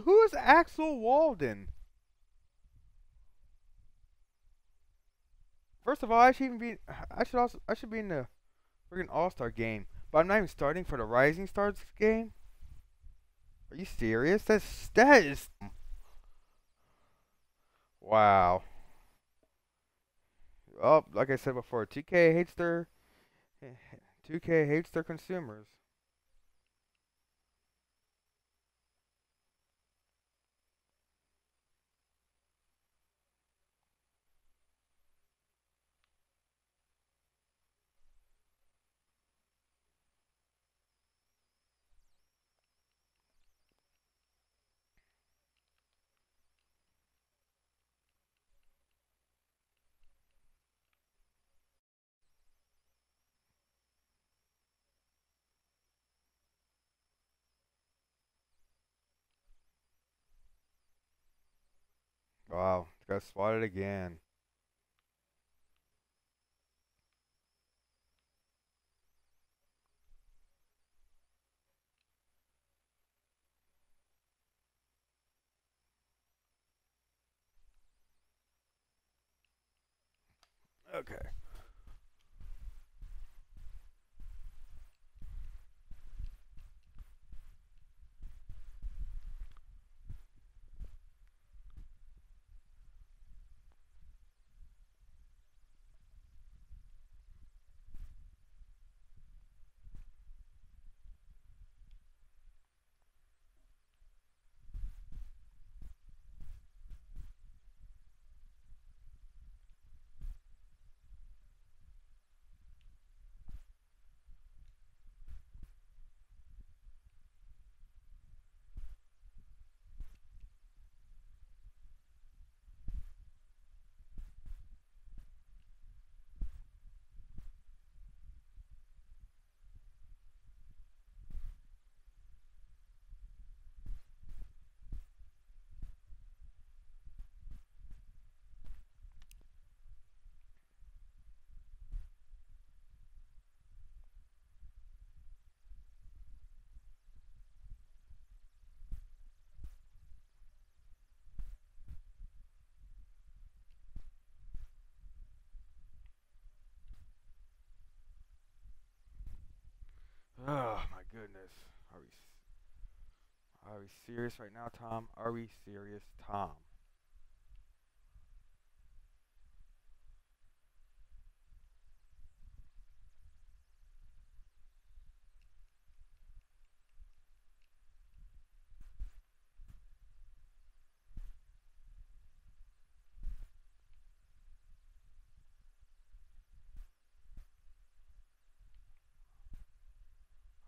Who is Axel Walden? First of all, I should even be. I should also. I should be in the freaking All Star game, but I'm not even starting for the Rising Stars game. Are you serious? That's that is. Wow. Oh, like I said before, 2K hates their 2K hates their consumers. Wow, got spotted again. Okay. Oh my goodness. Are we are we serious right now, Tom? Are we serious, Tom?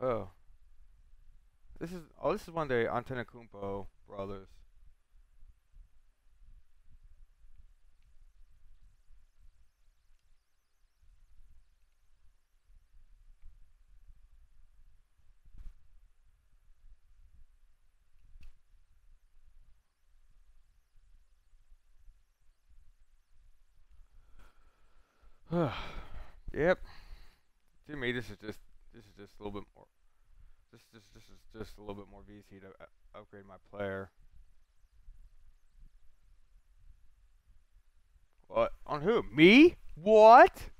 Oh. This is oh this is one of the Antetokounmpo brothers. yep. To me, this is just this is just a little bit more. This is just a little bit more VC to uh, upgrade my player. What on who? Me? What?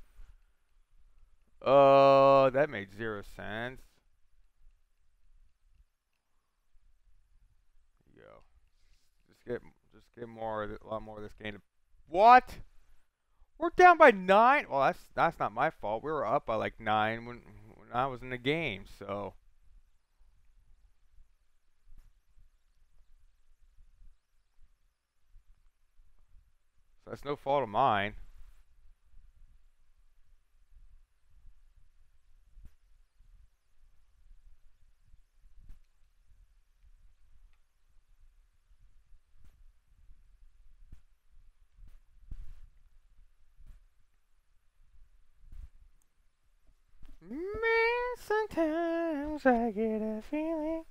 Uh, that made zero sense. Just get just get more a lot more of this game. What? We're down by nine. Well, that's that's not my fault. We were up by like nine when when I was in the game. So. That's no fault of mine. Man, sometimes I get a feeling.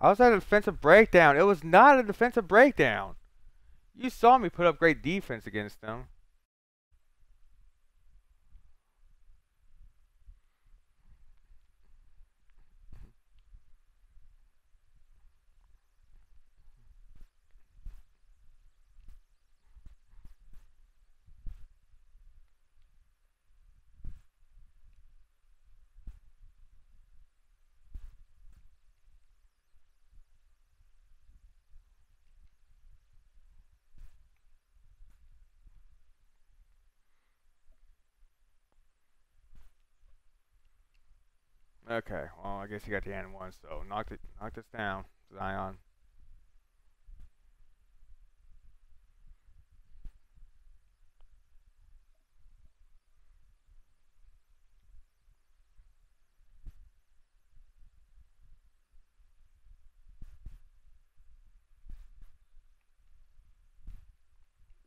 I was at a defensive breakdown. It was not a defensive breakdown. You saw me put up great defense against them. Okay, well, I guess he got the N one, so knock it, knock this down, Zion.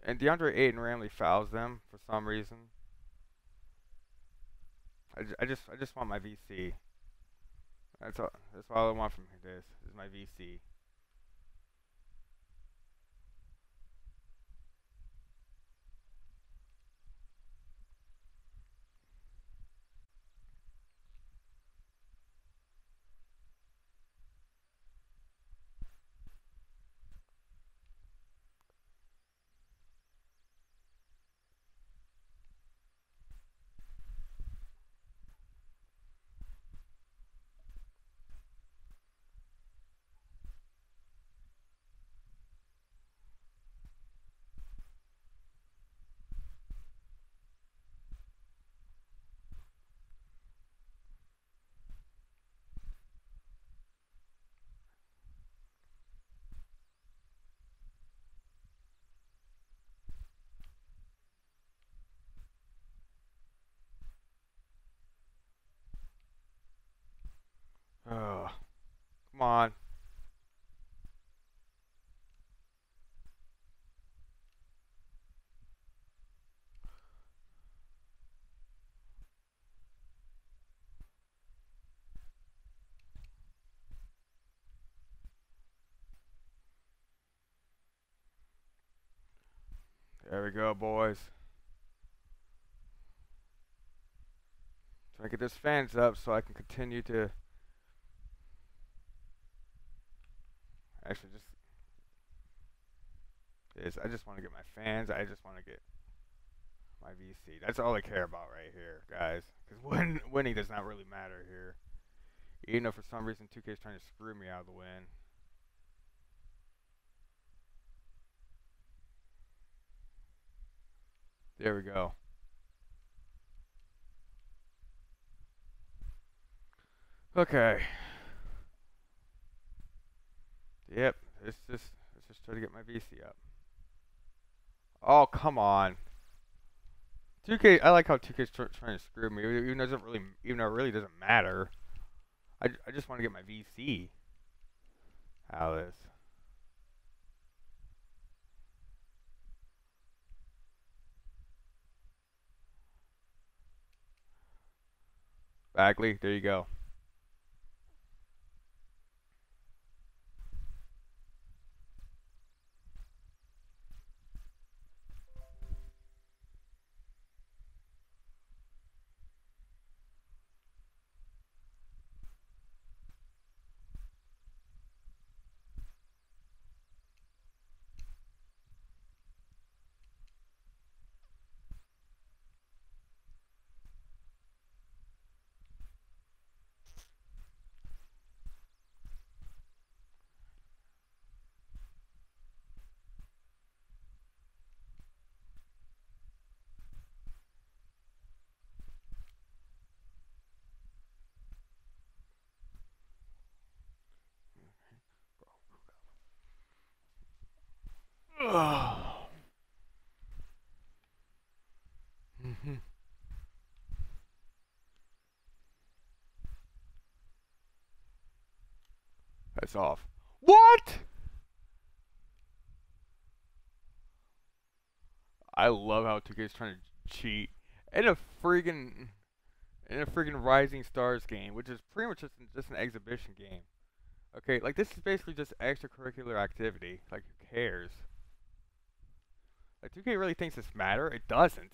And DeAndre Ayton randomly fouls them for some reason. I, I just I just want my VC. That's all. That's all I want from this is my VC. Oh, come on. There we go, boys. Trying to get this fans up so I can continue to actually just is I just want to get my fans. I just want to get my VC. That's all I care about right here, guys. Because win, winning does not really matter here. Even though for some reason 2K is trying to screw me out of the win. There we go. Okay. Yep, let's just let's just try to get my VC up. Oh come on. 2K, I like how 2K's tr trying to screw me, even though it doesn't really, even though it really doesn't matter. I, I just want to get my VC out of this. Bagley, there you go. Oh. That's off. What? I love how 2K is trying to cheat in a freaking in a freaking Rising Stars game, which is pretty much just, just an exhibition game. Okay, like this is basically just extracurricular activity. Like who cares? Like 2K really thinks this matter? It doesn't.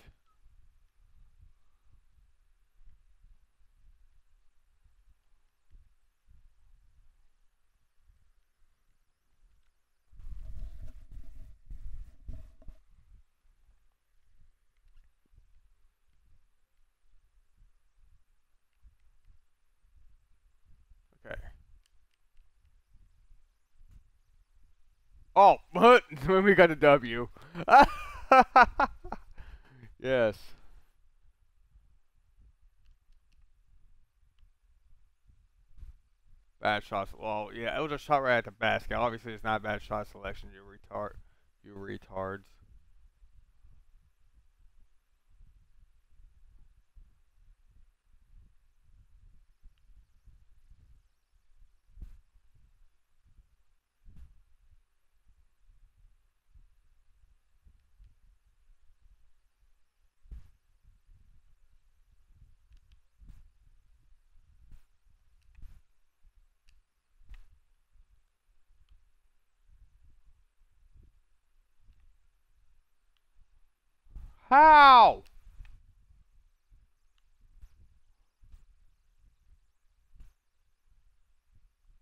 Okay. Oh, when we got a W. yes. Bad shots. Well, yeah, it was a shot right at the basket. Obviously, it's not bad shot selection. You retard. You retards. How?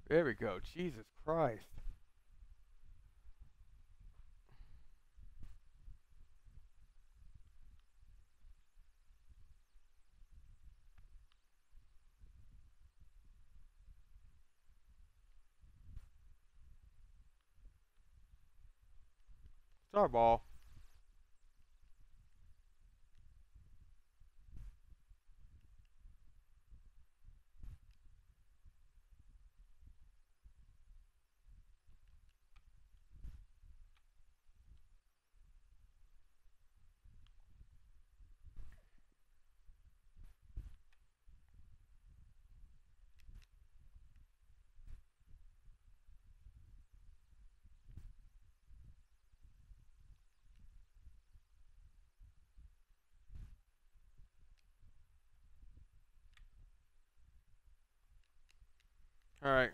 There we go. Jesus Christ. It's All right.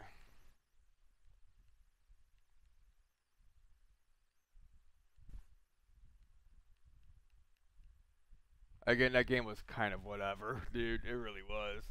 Again, that game was kind of whatever, dude. It really was.